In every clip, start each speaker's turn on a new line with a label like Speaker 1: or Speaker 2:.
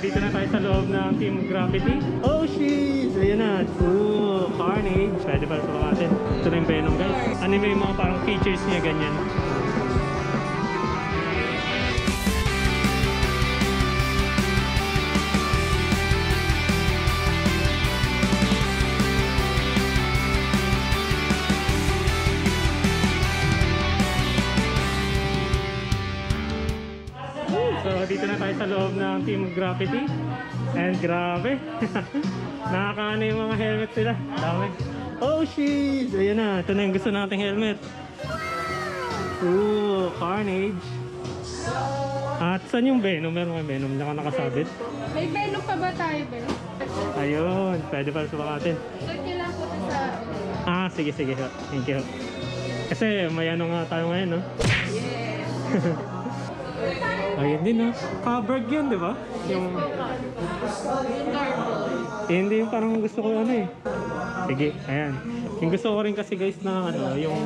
Speaker 1: Dito na tayo sa loob ng Team Gravity. Oh, sheesh! Ayan na. Ooh, Carnage. Pwede para sa natin. Ito na yung Venom, guys. Ano yung mga parang features niya, ganyan. So, dito na tayo sa loob ng Team Gravity. And grabe. Nakakaano yung mga helmet sila. Dami. Oh, sheesh! Ayan na. Ito na yung gusto nating helmet. Ooh, Carnage. At saan yung Venom? Meron may Venom na nakasabit.
Speaker 2: May venom pa ba tayo, Ben?
Speaker 1: Ayun, pwede.
Speaker 2: So, kailangan ko to sa...
Speaker 1: Ah, sige, sige. Thank you. Kasi may ano nga tayo ngayon, no?
Speaker 2: Yes.
Speaker 1: Ayun din, no? Covered yun, di ba? Yung... Eh, hindi yung parang gusto ko ano eh. Sige, ayan. Yung gusto ko rin kasi guys na ano, yung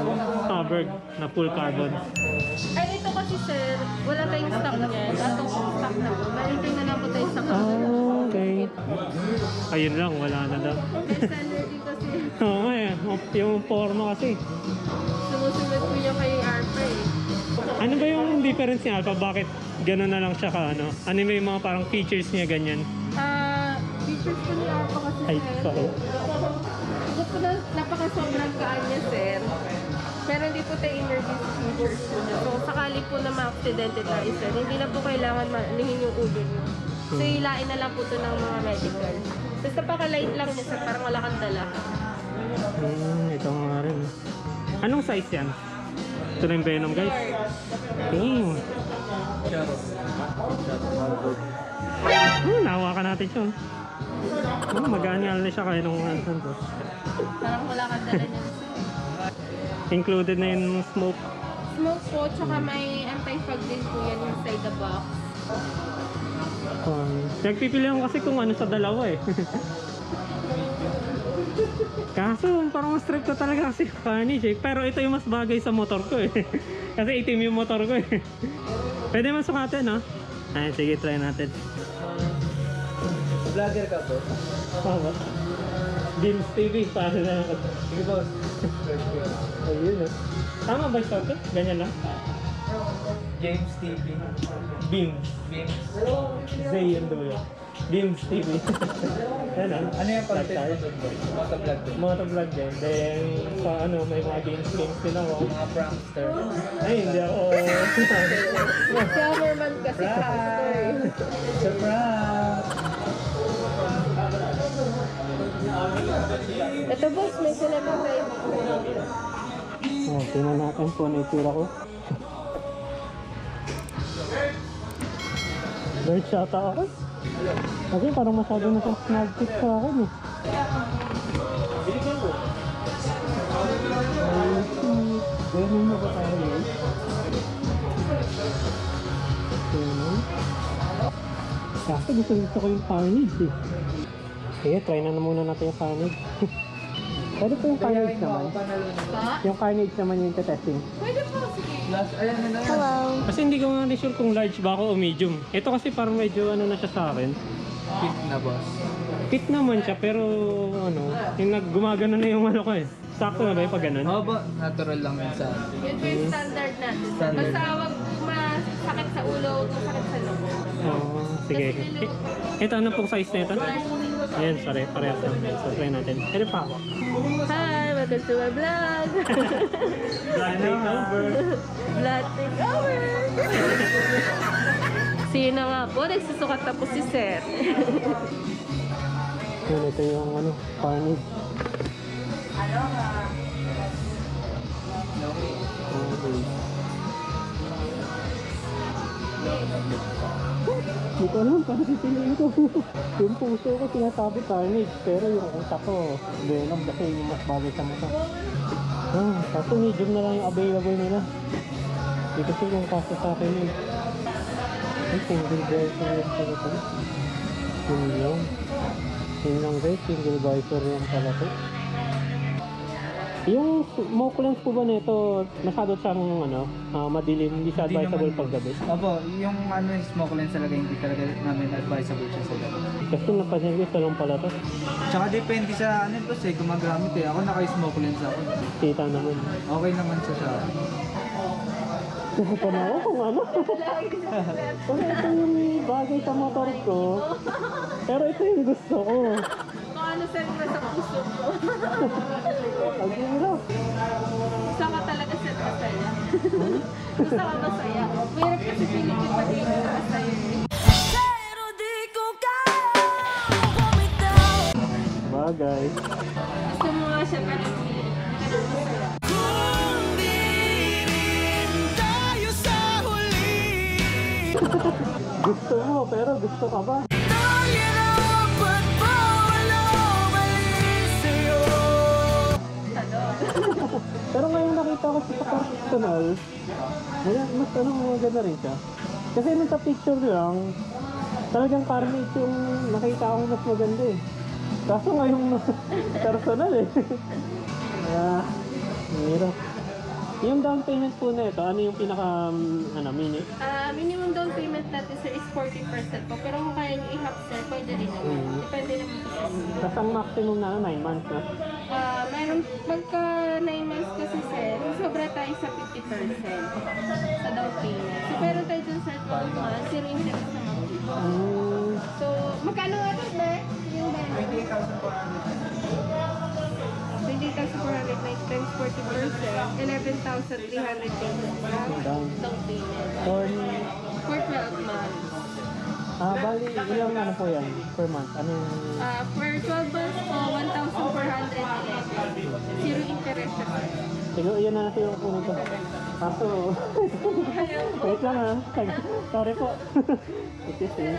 Speaker 1: covered na full carbon.
Speaker 2: Ay, ito kasi sir, wala tayong stock niyan. Atong stock na po. Malintay na lang po tayo sa
Speaker 1: Ah, okay. Ayun lang, wala na daw. Eh, yung forma kasi.
Speaker 2: Sumusunod po niya kay Arpa eh.
Speaker 1: Ano ba yung difference niya Alpha? Bakit gano'n na lang siya ka ano? Ano ba yung mga parang features niya ganyan?
Speaker 2: Ah, features po ni Arpa kasi
Speaker 1: Ay,
Speaker 2: sir.
Speaker 1: sorry.
Speaker 2: Bukod po na napaka-sobrang gaan niya sir. Pero hindi po tayo introduce features po niya. So, sakali po na ma-accidente tayo sir, hindi na po kailangan maanihin yung ulo niyo. So, hilain na lang po to ng mga medical. Basta napaka-light lang niya sir, parang wala kang dala.
Speaker 1: Hmm, ito nga rin. Anong size yan? Ito na yung Venom guys. Damn. Hmm, nahawakan natin siya. Hmm, mag-anyal na siya kaya nung ano to.
Speaker 2: Parang wala kang dala.
Speaker 1: Included na yung smoke.
Speaker 2: Smoke po, tsaka may anti-fog din po yan inside the box.
Speaker 1: Um, nagpipili ako kasi kung ano sa dalawa eh. Kaso parang mas trip ko talaga kasi Carnage eh. Pero ito yung mas bagay sa motor ko eh. kasi itim yung motor ko eh. Pwede man sukatin no? Ay, sige try natin.
Speaker 3: Vlogger ka po?
Speaker 1: Tama. Beams TV, paano na ako.
Speaker 3: Sige boss.
Speaker 1: Ayun eh. Tama ba ito? Ganyan lang?
Speaker 3: James TV.
Speaker 1: Beams.
Speaker 3: Beams.
Speaker 1: Zay yung dulo. Beams TV. Yan ah.
Speaker 3: Ano yung content mo doon? Motovlog din.
Speaker 1: Motovlog din. Then, sa ano, may mga games games din ako.
Speaker 3: Mga prankster.
Speaker 1: Ay, hindi ako.
Speaker 2: Cameraman kasi prankster.
Speaker 3: Sa prank!
Speaker 2: Ito boss, may celebrate.
Speaker 1: oh, tingnan natin po ano itsura ko. Bird shot ako. Kasi parang masyado na siyang snag fit sa akin eh. Ay, shit. Ganun na ba tayo eh? Ganun. Kaso gusto gusto ko yung carnage eh. Sige, try na, na muna natin yung carnage. Pwede po yung carnage naman.
Speaker 2: Pa?
Speaker 1: Yung carnage naman yung testing.
Speaker 2: Pwede po, sige.
Speaker 3: Last, ayan na lang.
Speaker 2: Hello.
Speaker 1: Kasi hindi ko nga sure kung large ba ako o medium. Ito kasi parang medyo ano na siya sa akin.
Speaker 3: Fit na boss.
Speaker 1: Fit naman siya pero ano, yung naggumagano na yung ano ko eh. Sakto na ba yung pag ganun?
Speaker 3: Oo ba? Natural lang yun sa
Speaker 2: Yun po yung standard natin.
Speaker 3: Standard.
Speaker 2: Basta huwag masakit sa ulo, huwag masakit sa loob.
Speaker 1: Oo, sige. Eh, Ito ano pong size na ito? Ayan, sorry, parehas lang. So try natin. Ito pa ako.
Speaker 2: Hi, welcome to my vlog.
Speaker 1: Blind over.
Speaker 2: vlog takeover. Sino nga po, nagsusukat na po si Sir.
Speaker 1: Yun, ito yung ano, carnage. Okay. Hindi ko alam paano pipiliin ko. yung puso ko sinasabi carnage, pero yung utak ko, venom kasi yung mas bagay sa mata. Ah, kaso medium na lang yung available nila. Hindi kasi yung kaso sa akin yun. Ay, single visor yung pala to. Yun lang. Yun lang guys, single visor yung pala to. Yung smoke lens po ba nito, masyado siyang ano, ah, madilim, hindi siya
Speaker 3: Hindi
Speaker 1: advisable
Speaker 3: naman.
Speaker 1: pag gabi.
Speaker 3: Opo, yung ano yung smoke lens talaga hindi talaga namin advisable siya sa gabi.
Speaker 1: Kasi napansin ko, ito lang pala to.
Speaker 3: Tsaka depende sa ano boss eh, gumagamit eh. Ako naka-smoke lens ako.
Speaker 1: Kita naman.
Speaker 3: Okay naman siya sa akin.
Speaker 1: Ito na ako kung ano. Kasi ito yung bagay sa motor ko. Pero ito yung gusto ko.
Speaker 2: Kung ano sir na sa puso ko. Gusto ka masaya. Mahirap kasi pilitin pa din yung masaya.
Speaker 4: Pero di ko kaya bumitaw
Speaker 1: Bagay.
Speaker 2: Gusto mo nga siya pero hindi ka na masaya.
Speaker 1: Gusto mo, pero gusto ka ba? Pero ngayon nakita ko sa personal, wala, mas ano, maganda rin siya. Kasi nung sa picture lang, talagang carnage yung nakita ko mas maganda eh. Kaso ngayon personal eh. Kaya, hirap. Yung down payment po na ito, ano yung pinaka, um, ano, mini?
Speaker 2: Ah, minimum down payment natin sir is 40% po. Pero kung kaya niyo i-half sir, pwede rin naman.
Speaker 1: Mm.
Speaker 2: Depende naman po.
Speaker 1: Tapos ang maximum na, 9 months na.
Speaker 2: Ah, mayroon pagka 9 months kasi sir, sobra tayo sa 50% sa down payment. So, pero tayo dun sir 12 months, zero interest naman po.
Speaker 1: Mm,
Speaker 2: So, magkano nga ito, Be? Yung Be? 20,400 40%, 11,300 pesos lang
Speaker 1: down.
Speaker 2: down payment.
Speaker 1: For,
Speaker 2: For 12 months.
Speaker 1: ah, bali, ilang ano po yan per month? Ano yung,
Speaker 2: Ah, for 12 months po, 1,411. Zero interest siya. sir.
Speaker 1: siguro yan na natin yung kunin ko. Kaso, wait lang ha. Sorry po. It is eh.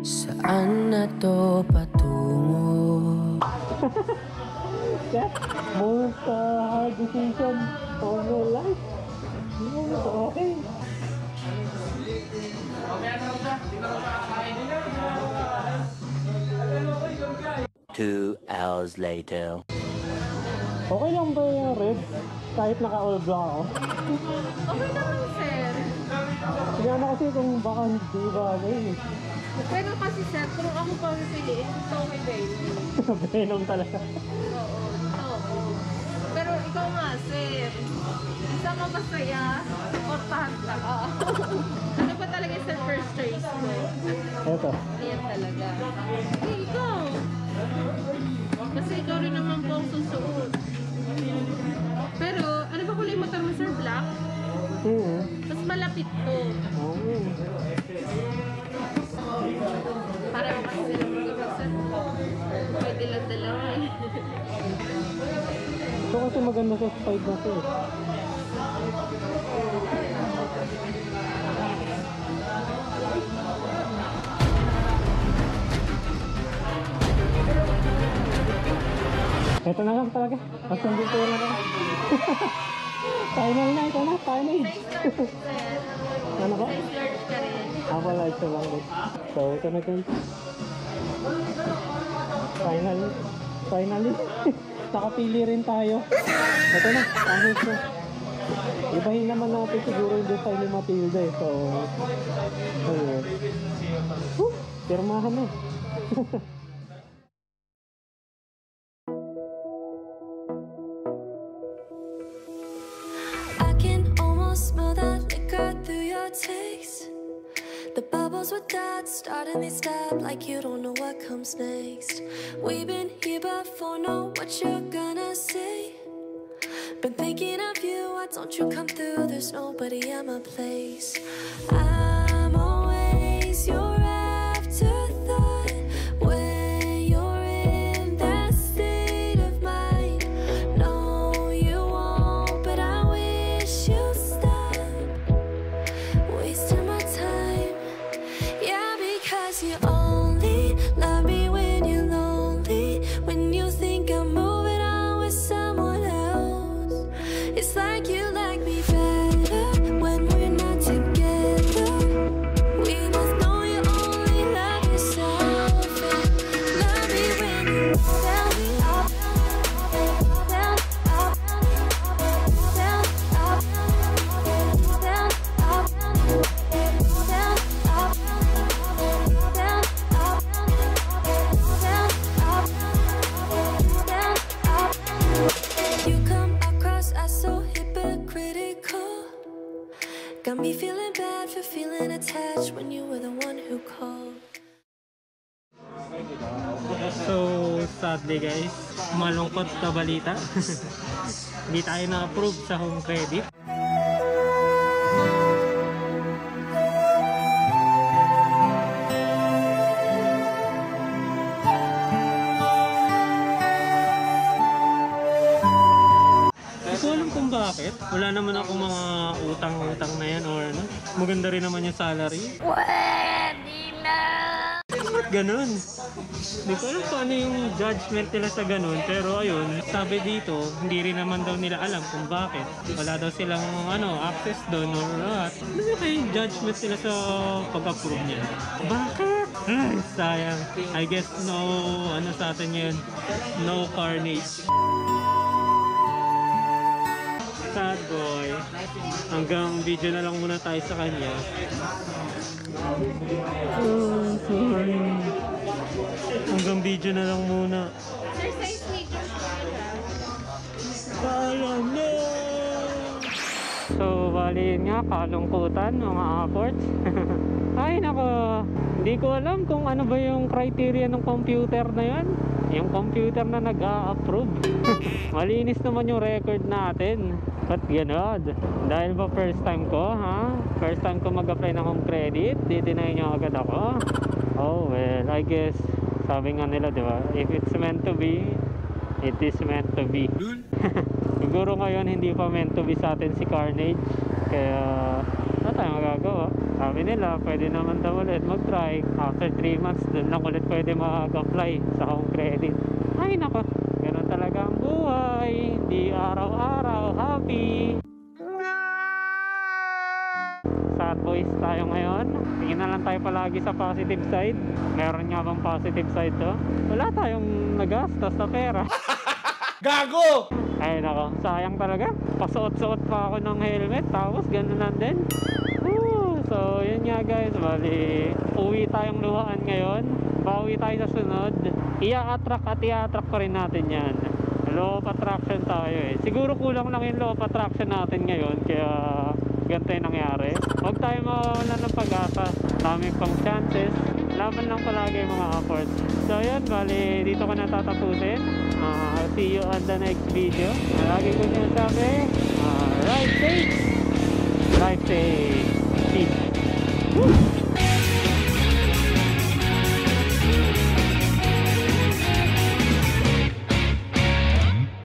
Speaker 4: Saan na to patungo?
Speaker 1: Yeah, most uh, hard decision of your life. No, it's okay.
Speaker 5: Two hours later.
Speaker 1: Okay lang ba yung red? Kahit naka-all black ako.
Speaker 2: Okay naman, sir.
Speaker 1: Kaya na kasi kung baka hindi bagay. eh.
Speaker 2: Pero kasi, sir, kung ako pa pipiliin, ko kay Bailey.
Speaker 1: Venom talaga.
Speaker 2: Oo. Ikaw nga, sir. Isa ka masaya, supportahan ka. ano pa talaga sa first choice mo?
Speaker 1: Eto.
Speaker 2: Yan talaga. Eh, ikaw. Kasi ikaw rin naman po ang susuot. Pero, ano ba kulay motor mo, sir? Black?
Speaker 1: Hmm.
Speaker 2: Mas malapit to.
Speaker 1: Sa spike na to eh. Ito na lang talaga. Mas hindi ko na lang. final na, ito na, final. ano ba? Ako wala ito lang. So, ito na guys. Final. Finally. Nakapili rin tayo. Ito na, ahos na. Ibahin naman natin siguro yung design ni Matilda eh. So, ayun. Whew, pirmahan.
Speaker 6: I Bubbles with that starting they stop like you don't know what comes next. We've been here before, know what you're gonna say. Been thinking of you, why don't you come through? There's nobody at my place. I'm
Speaker 1: sadly guys, malungkot na balita. Hindi tayo na-approve sa home credit. Kung bakit. Wala naman ako mga utang-utang na yan or ano. Maganda rin naman yung salary. Pwede Ba't ganun? Hindi ko alam kung ano yung judgment nila sa ganun. Pero ayun, sabi dito, hindi rin naman daw nila alam kung bakit. Wala daw silang ano, access doon or what. Ano yung yung judgment nila sa pag-approve niya? Bakit? Ay, sayang. I guess no, ano sa atin yun, no carnage. Sad boy. Hanggang video na lang muna tayo sa kanya. Oh, sorry. Hanggang video na lang muna.
Speaker 2: Sir, size medium
Speaker 1: Paalam na! So, bali yun nga, kalungkutan, mga aports. Ay, nako. Hindi ko alam kung ano ba yung criteria ng computer na yan. Yung computer na nag-a-approve. Malinis naman yung record natin. Ba't ganun? Dahil ba first time ko, ha? First time ko mag-apply ng home credit, ditinay nyo agad ako. Oh, well, I guess, sabi nga nila, di ba? If it's meant to be, it is meant to be. Siguro ngayon hindi pa meant to be sa atin si Carnage. Kaya wala tayong magagawa. Sabi nila, pwede naman daw ulit mag-try. After 3 months, doon lang ulit pwede mag-apply sa home credit. Ay nako, ganun talaga ang buhay. Hindi araw-araw happy. Sad boys tayo ngayon. Tingin na lang tayo palagi sa positive side. Meron nga bang positive side to? Wala tayong nagastos na pera.
Speaker 7: Gago!
Speaker 1: Ay nako, sayang talaga. Pasuot-suot pa ako ng helmet, tapos ganun lang din. Woo! So, yun nga guys, bali, uwi tayong luhaan ngayon. Pauwi tayo sa sunod. Ia-attract at ia-attract pa rin natin yan. Law of attraction tayo eh. Siguro kulang lang yung law of attraction natin ngayon, kaya ganito yung nangyari. Huwag tayo mawawala ng pag-asa. Dami pang chances. Laban lang palagi mga efforts. So yun, bali, dito ko na tatapusin. Ah, see you on the next video. Lagi ko niya sabi, ah, ride safe! Drive safe! Peace! Woo!